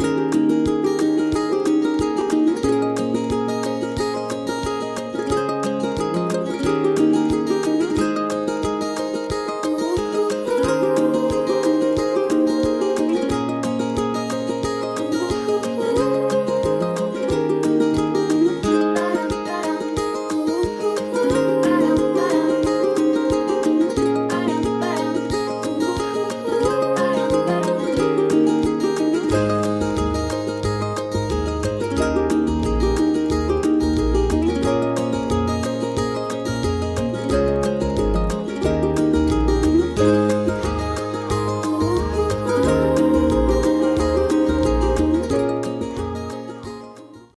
Bye.